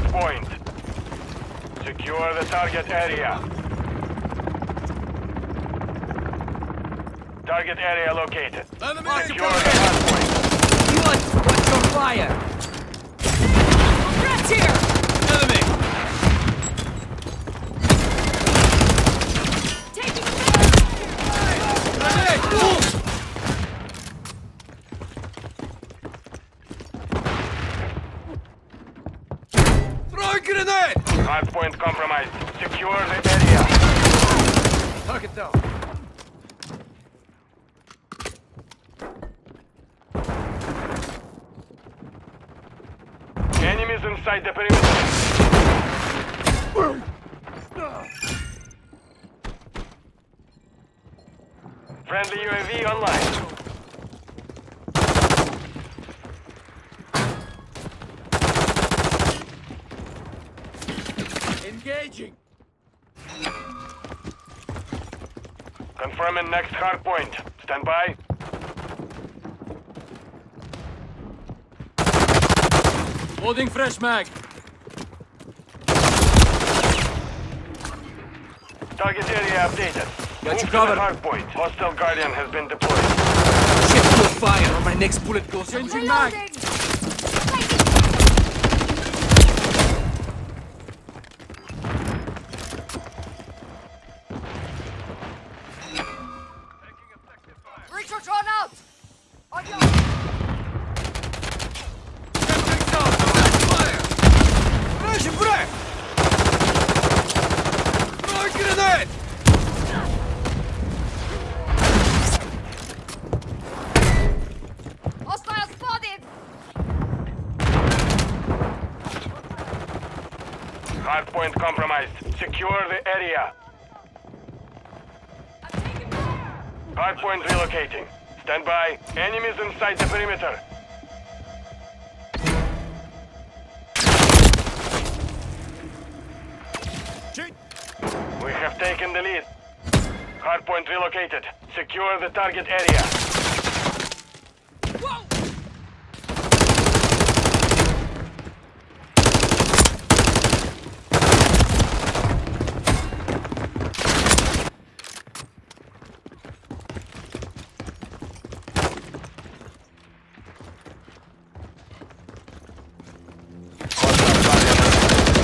hard point. Secure the target area. Target area located. Enemy Secure the hard point. Unit, watch your fire! Threats here! Grenade! Hard point compromised. Secure the area. Target down. Enemies inside the perimeter. Friendly UAV online. Engaging. Confirming next hard point. Stand by. Holding fresh mag. Target area updated. Got Move you to covered. the hard point. Hostile Guardian has been deployed. Shift your fire or my next bullet goes in. Changing mag. Hard point compromised. Secure the area. I'm taking fire! Hard point relocating. Stand by. Enemies inside the perimeter. We have taken the lead. Hard point relocated. Secure the target area.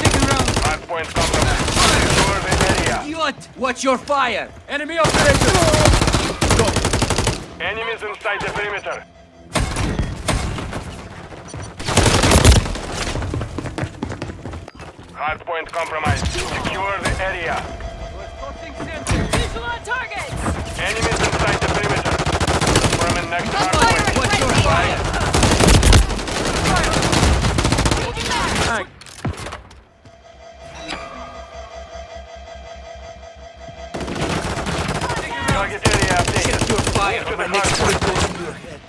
Taking round. Hard point compromised. Secure the area. Unit, watch your fire! Enemy operator! Enemies inside the perimeter. Hard point compromised. Secure the area. Visual on targets! Enemies inside the perimeter. Confirming next hard Fire point. Watch your fire! Updated. Shift your to or my next bullet goes in your head.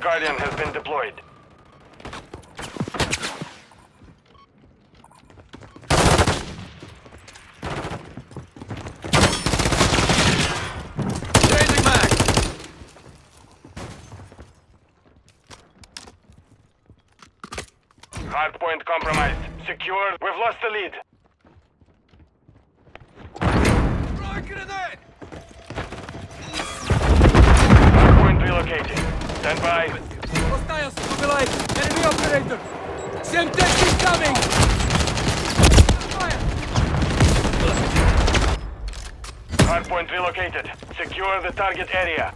Guardian has been deployed. Changing mag! Hard point compromised. Lost the lead. Throw a grenade! Hard relocating. Stand by. Hostiles light! Enemy operator! Semtex incoming! Fire! Hard point relocated. Secure the target area.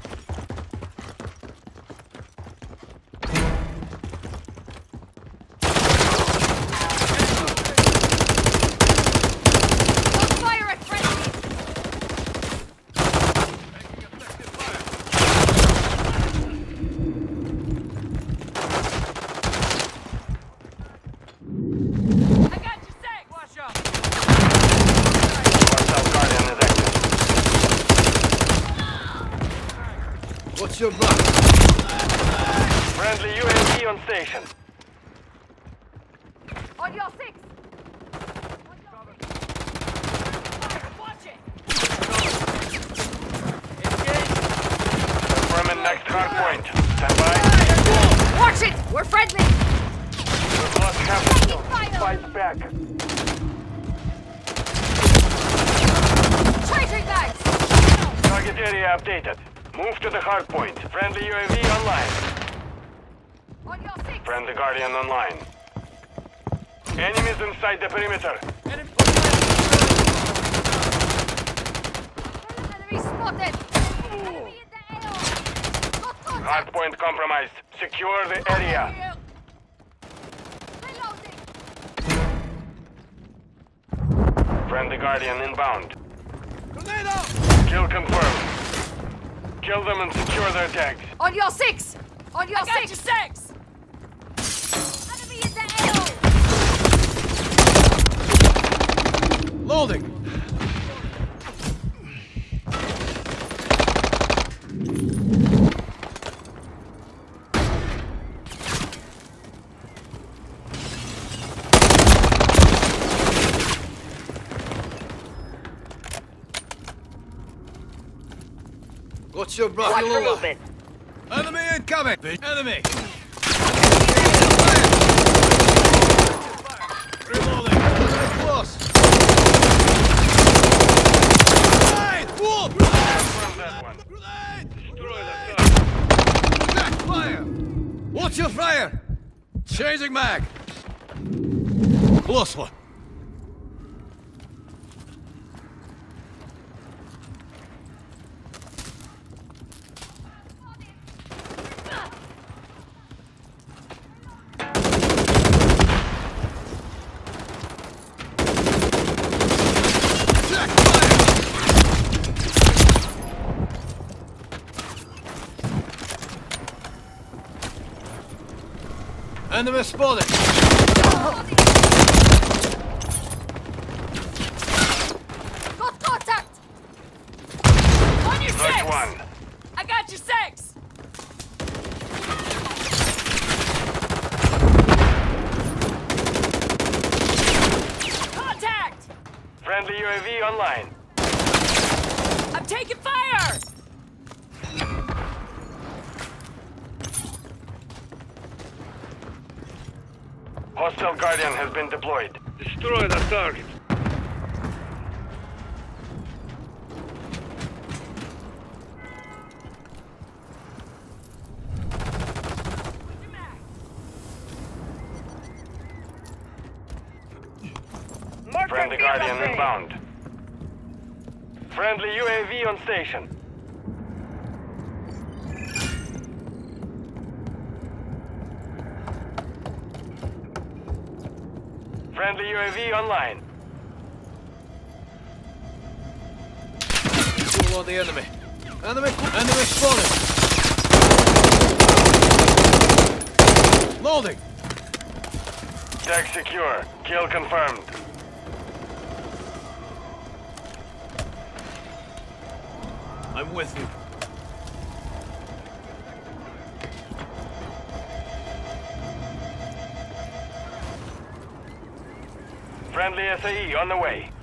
Fire at friendly! I got you safe! Flash out! Hostile Guardian is active. Watch your back! Friendly UAV on station. On your six. On your six. Watch it. Confirming next hard point. Stand by. Watch it. We're friendly. We've lost half the Fight back. Charging bags. Target area updated. Move to the hard point. Friendly UAV online. On your six. Friendly Guardian online. Enemies inside the perimeter. Enemy. Enemy spotted. Enemy in the AO. Hard point compromised. Secure the area. Friendly Guardian inbound. Grenade. Kill confirmed. Kill them and secure their tags. On your six. On your I got six. you six. Enemy in the AO. Loading. What's your brother? Watch for movement. Enemy incoming! Enemy! Reloading! Enemy close! Grenade! Whoop! Confirm. Grenade! Destroy the target. Fire! Watch your fire! Changing mag! Close one. Jack fire! Enemy spotted! Got contact. On your six. one. I got you six. Contact. Friendly UAV online. I'm taking fire. Hostile Guardian has been deployed. Destroy the target. Friendly Guardian inbound. Friendly UAV on station. Friendly UAV online. Pull on the enemy. Enemy, enemy spotted. Loading. Tag secure. Kill confirmed. I'm with you. Friendly SAE on the way.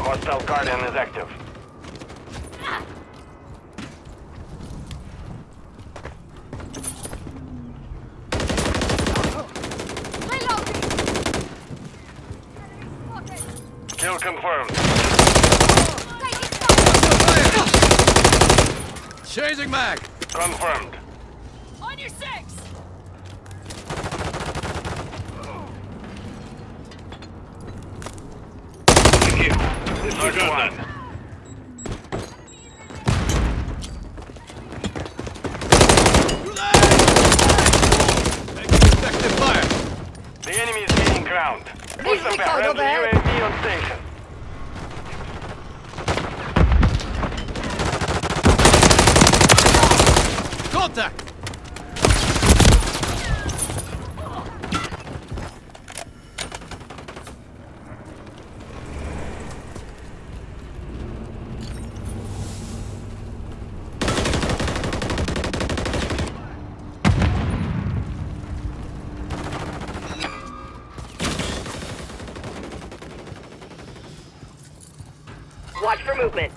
Hostile Guardian is active. Kill confirmed. Changing back. Confirmed. On your six. Disregard that. Taking effective fire. The enemy is gaining ground. Push them back. Ricardo Friendly. UAV on station. Contact. Watch for movement.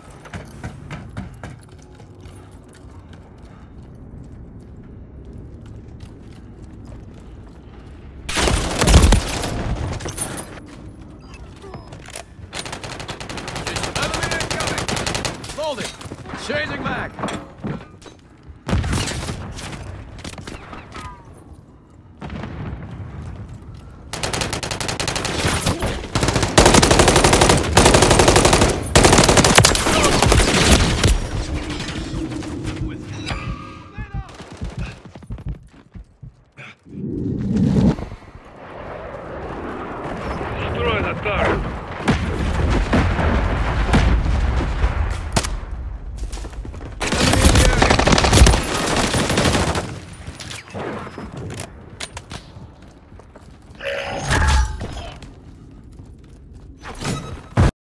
Changing mag.